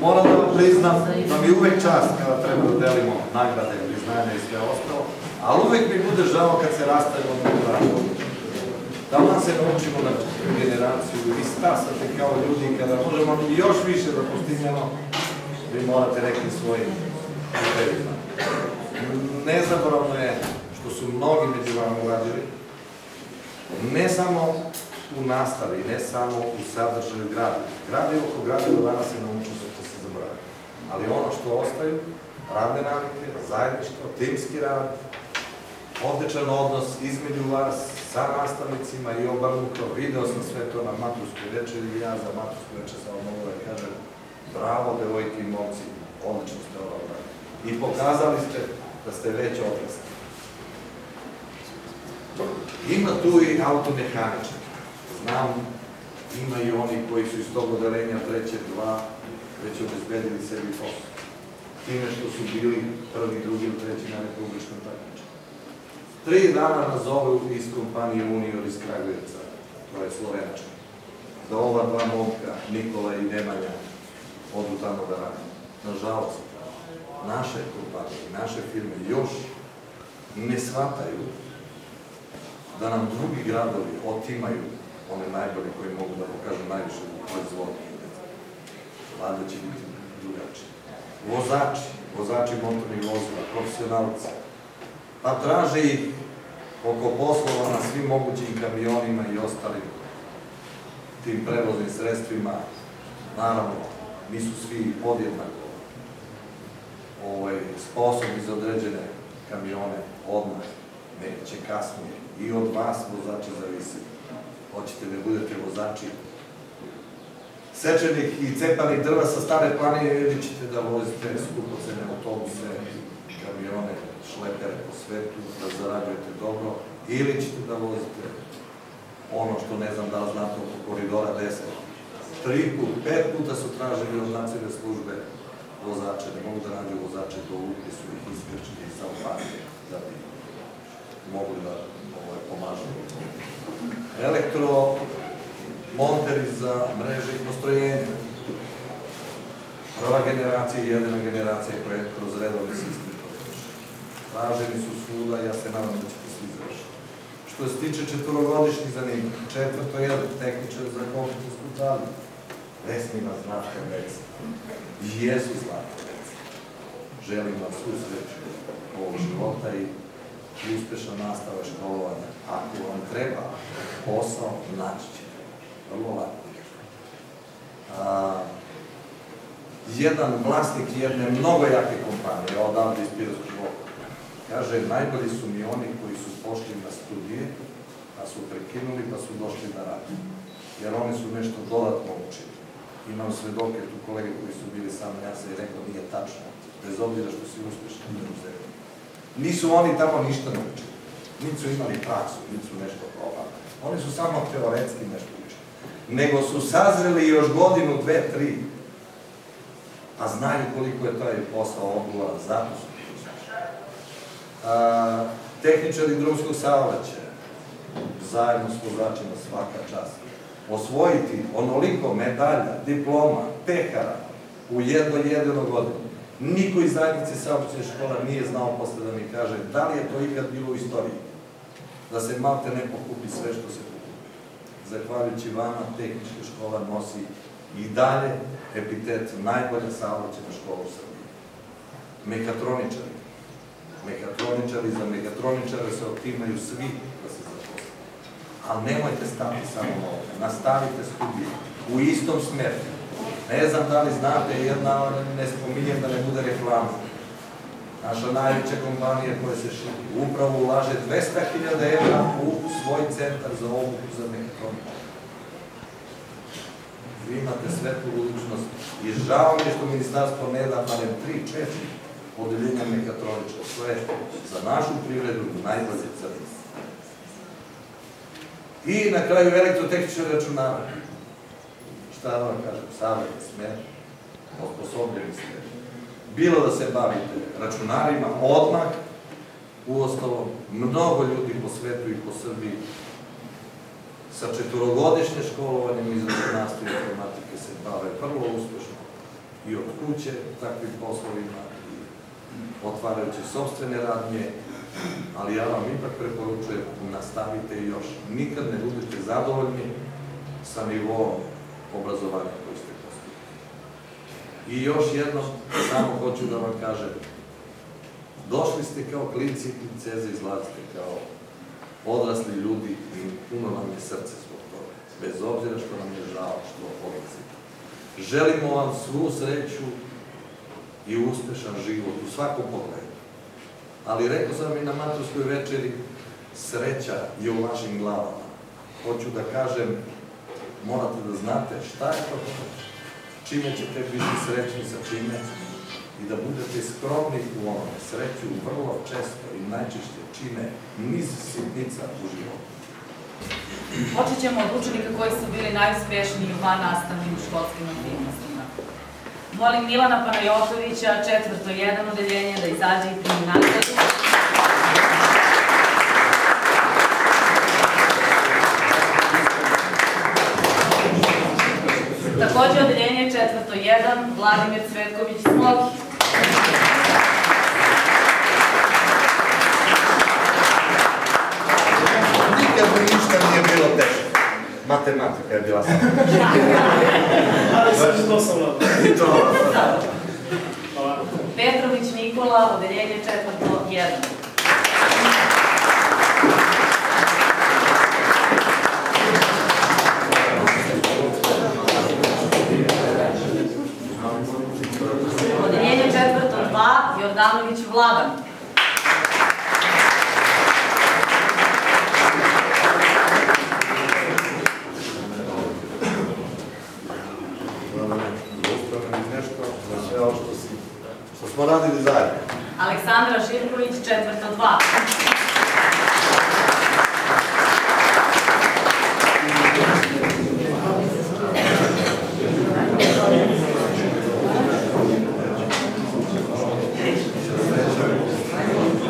moram da vam priznam da mi je uvek čast kada treba da delimo nagrade, priznanja i sve ostalo, ali uvek mi bude žao kad se rastavimo od nagrada. Da nam se naučimo na generaciju i stasate kao ljudi kada možemo još više da postignemo, vi morate nekim svojim kriterijima. Nezaboravno je što su mnogi među vama uradili, ne samo u nastavi, ne samo u sadržaju grada. Gradivo oko gradivo danas se naučio se to se zaboravio. Ali ono što ostaju, radne navike, zajedništvo, timski rad, odličan odnos između vas sa nastavnicima i obrnuto. Video sam sve to na maturskoj večeri i ja za matursku večer samo mogu da kažem bravo, devojke i momci, odlično ste ovo radili. I pokazali ste da ste već odrasli. Ima tu i automehaničar. Znam, ima i oni koji su iz tog odelenja treće dva već obezbedili sebi posao. Time što su bili prvi, drugi ili treći na republičkom takmičenju. Tri dana nas zovu iz kompanije Unior iz Kragujevca, to je Slovenačka, da ova dva momka, Nikola i Nemanja, odu tamo da radi. Nažalost, naše kompanije naše firme još ne shvataju da nam drugi gradovi otimaju one najbolje koji mogu da pokažu najviše u Vlada će biti drugačije. Vozači, vozači motornih vozila, profesionalci, pa traže ih oko poslova na svim mogućim kamionima i ostalim tim prevoznim sredstvima. Naravno, nisu svi podjednako ovaj, sposobni za određene kamione odmah, neće kasnije. I od vas vozači zavisi. Hoćete da budete vozači sečenih i cepanih drva sa stare planine ili ćete da vozite skupocene autobuse, kamione, šlepere po svetu, da zarađujete dobro, ili ćete da vozite ono što ne znam da li znate oko koridora 10. Tri put, pet puta su tražili od nacijne službe vozače, ne mogu da nađu vozače do luke, su ih iskrčili iz Albanije, da bi mogli da ovaj, pomažu. Elektro monteri za mreže i postrojenja. Prva generacija i jedina generacija koja je kroz redovni sistem. Traženi su svuda, ja se nadam da ćete svi završiti. Što se tiče četvorogodišnjih zanimanja, četvrto je tehničar za kompjutersku zaliju. Vesnima značka veca. Jesu zlata veca. Želim vam svu sreću ovog života i uspešna nastava školovanja. Ako vam treba posao, naći ćete. Vrlo lako. Jedan vlasnik jedne mnogo jake kompanije, odavde iz Pirotskog okruga, kaže, najbolji su mi oni koji su pošli na studije, pa su prekinuli, pa su došli da radi. Jer oni su nešto dodatno učili. Imam svedoke tu kolege koji su bili sa mnom, ja sam i rekao, nije tačno, bez obzira što si uspešni u zemlji. Nisu oni tamo ništa naučili. Niti su imali praksu, niti su nešto probali. Oni su samo teoretski nešto. Nego su sazreli još godinu, dve, tri. A znaju koliko je taj posao odgovoran, zato su a, tehničari drumskog saobraćaja, zajedno s vozačima svaka čast. Osvojiti onoliko medalja, diploma, pehara u jedno jedino godinu. Niko iz zajednice saobraćaja škola nije znao posle da mi kaže da li je to ikad bilo u istoriji. Da se malte ne pokupi sve što se. Zahvaljujući vama, tehnička škola nosi i dalje epitet najbolja saobraćena škola u Srbiji. Mekatroničari. Mekatroničari, za mekatroničare se otimaju svi da se zaposle. Ali nemojte stati samo ovo. Nastavite studije u istom smeru. Ne znam da li znate, jedna, ne spominjem da ne bude reklama. Naša najveća kompanija koja se šiti upravo ulaže 200.000 evra u svoj centar za obuku za mekatroniku. Vi imate svetlu budućnost i žao mi je što ministarstvo ne da barem 3-4 odeljenja mekatroniča. To je za našu privredu najbolje nas. I na kraju elektrotehničar računara. Šta da vam kažem, savjet, smer, osposobljeni ste. Bilo da se bavite računarima, odmah, uostavom, mnogo ljudi po svetu i po Srbiji sa četvorogodišnje školovanjem iz računarstva i informatike se bave vrlo uspešno i od kuće takvim poslovima, otvarajući sobstvene radnje, ali ja vam ipak preporučujem, nastavite još. Nikad ne budete zadovoljni sa nivoom obrazovanja koji ste. I još jedno, samo hoću da vam kažem, došli ste kao klinci i klinceze, izlazite kao odrasli ljudi i puno nam je srce zbog toga, bez obzira što nam je žao što odlazite. Želimo vam svu sreću i uspešan život u svakom pogledu. Ali rekao sam i na maturskoj večeri, sreća je u vašim glavama. Hoću da kažem, morate da znate šta je to, čime ćete biti srećni, sa čime, i da budete skromni u onome. Sreću vrlo često i najčešće čine niz sitnica u životu. Počet ćemo od učenika koji su bili najuspješniji u van nastavnim školskim aktivnostima. Molim Milana Panajotovića, četvrto jedan odeljenje, da izađe i primi nagradu. Takođe odeljenje Vladimir Cvetković Smoki. Nikad mi ništa nije bilo teško. Matematika je bila samo. Ali sad što sam. I to. Petrović Nikola, odeljenje četvrto jedan. Odeljenje četvrto dva, Jordanović Vladan. Nešto što, smo radili zajedno. Aleksandra Živković, četvrto dva.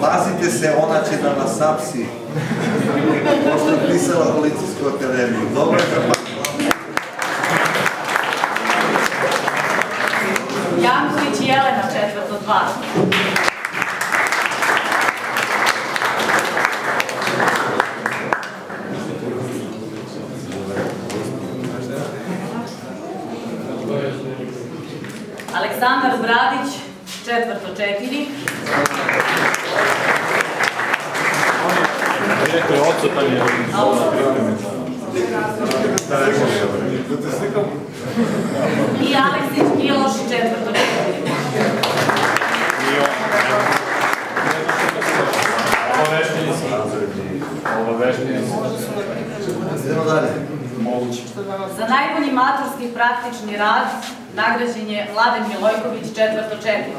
Pazite se, ona će da nas sapsi. Pošto je pisala policijsku akademiju. Dobro je da pa... Janković Jelena, četvrto dva. Aleksandar Bradić, četvrto četiri. Rekao je odsutan je. I Aleksić Miloš, četvrto četiri. Su. Ovo veštini su. Idemo dalje. Moguće. Za najbolji maturski praktični rad nagrađen je Mladen Milojković, četvrto četiri.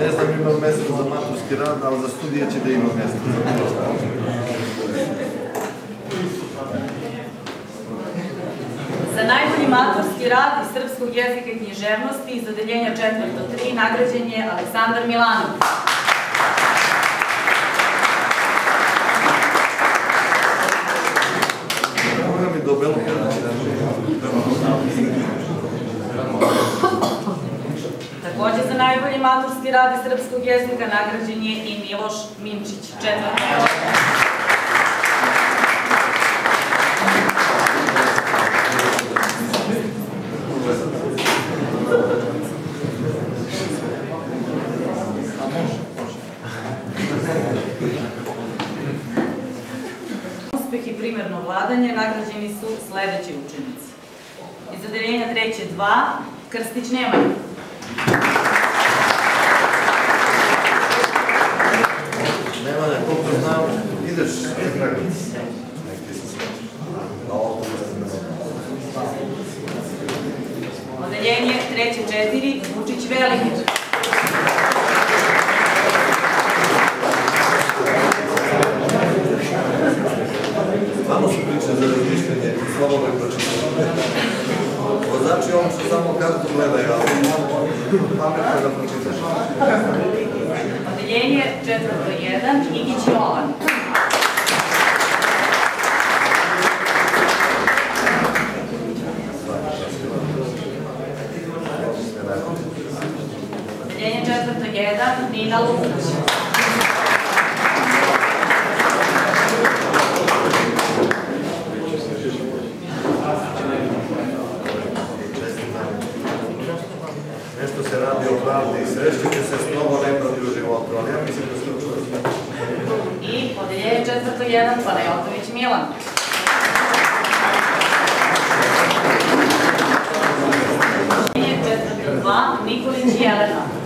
Ne znam ima mesta za maturski rad, ali za studije će da ima mesta. za najbolji maturski rad iz srpskog jezika i književnosti iz odeljenja četvrto tri nagrađen je Aleksandar Milanović. Moram mi do Belu Kranića. Takođe za najbolji maturski rad iz srpskog jezika nagrađen je i Miloš Minčić, četvrto. Uspeh i primerno vladanje nagrađeni su sledeći učenici. Iz odeljenja treće dva, Krstić Nemanja. Nema ne, koliko znam, Odeljenje treće četiri, Vučić Velimir. Stvarno su priče za razmišljanje slobodno je pročitati. Vozači ono što samo kartu gledaju, ali pametno da pročitaš. Odeljenje četvrto jedan, Igić Jovan. I podeljenje četvrto jedan, da Panajotović Milan. Podeljenje četvrto dva, Nikolić Jelena.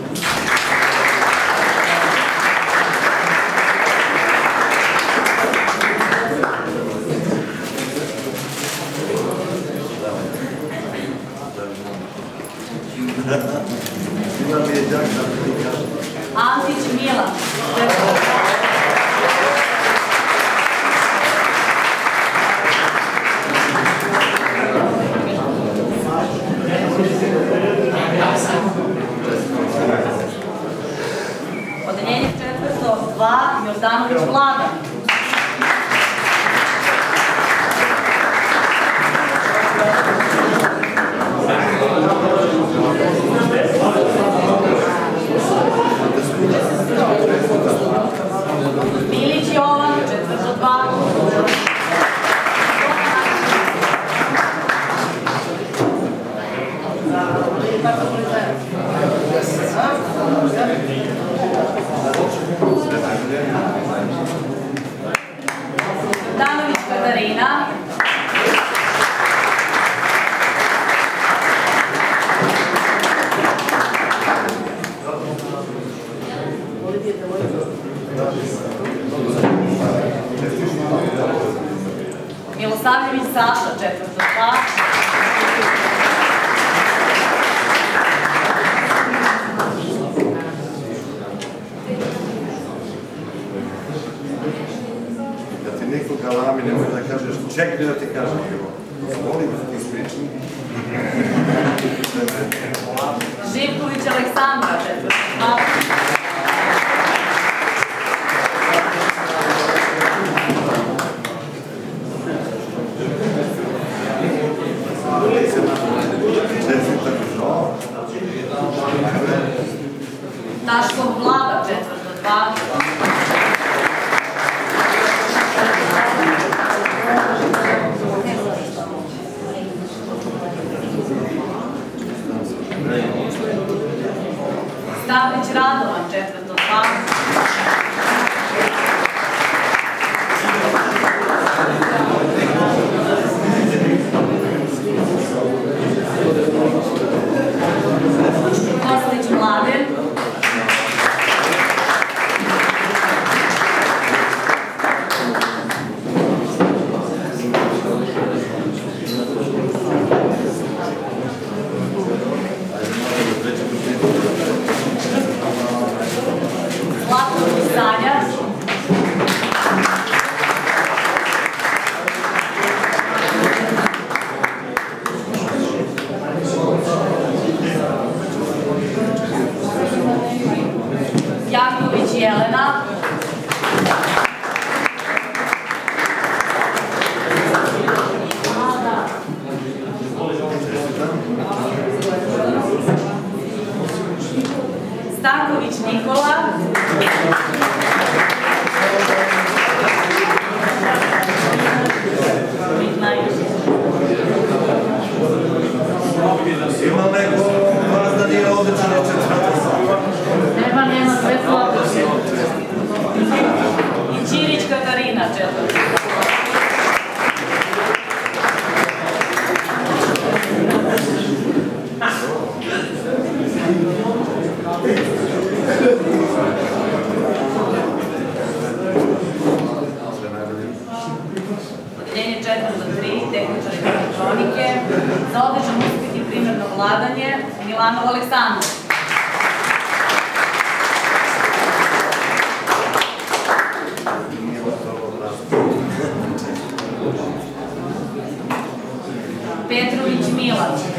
meu, tá no lado. getirmem. Bravo, Alexandre! Petro Ludmila.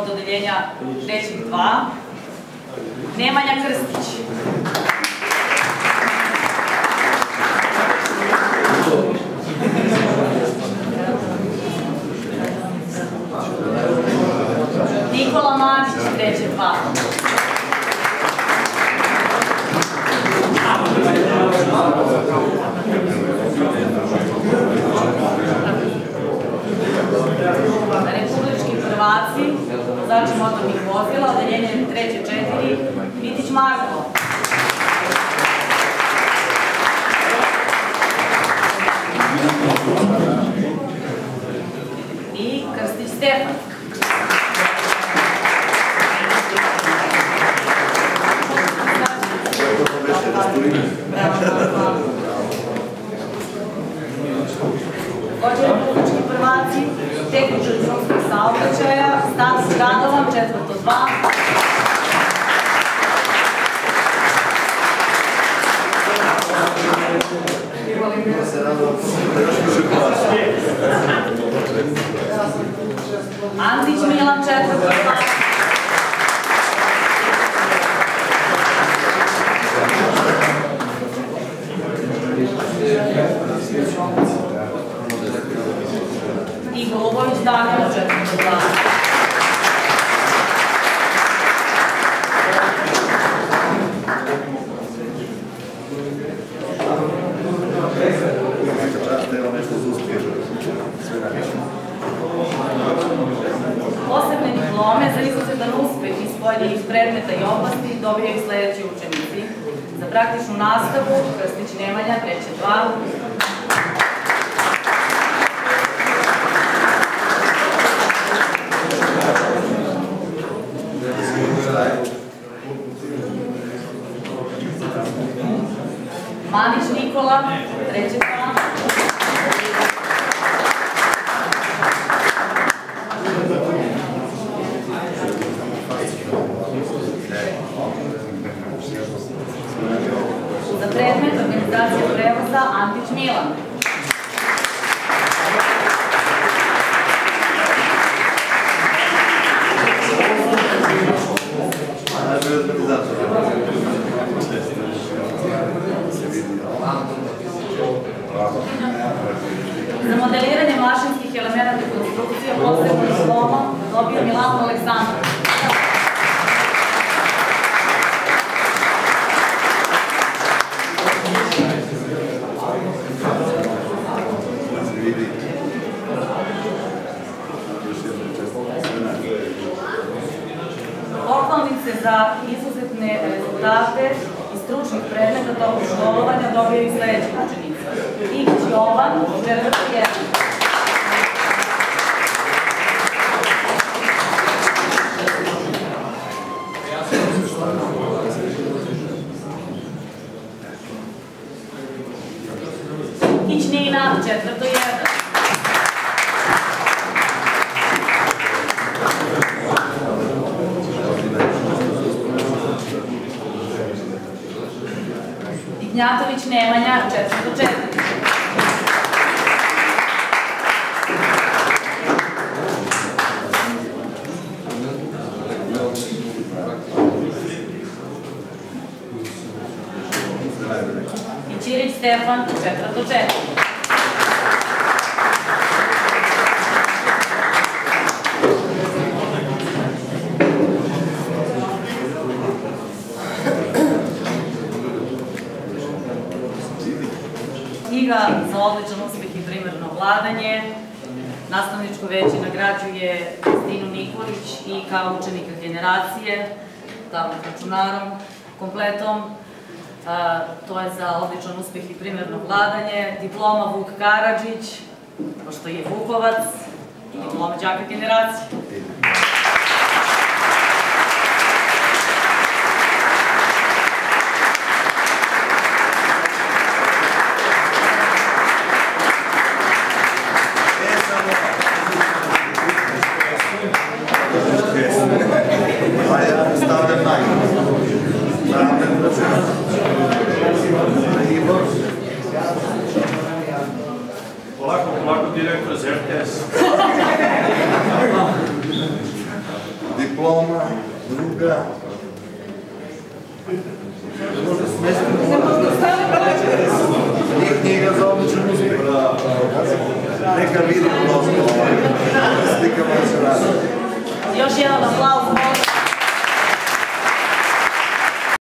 od odeljenja Dečnih 2, Nemanja Krstić, vozači motornih vozila, odeljenje 3. 4. Vitić Marko, Antić Milan četvrta. praktičnu nastavu, Krstić znači, Nemanja, treće dva. Mamić Nikola, treće Nastavničko veće nagrađuje Kristinu Nikolić i kao učenika generacije, tamo računarom, kompletom. To je za odličan uspeh i primerno vladanje. Diploma Vuk Karadžić, pošto je Vukovac, diploma đaka generacije.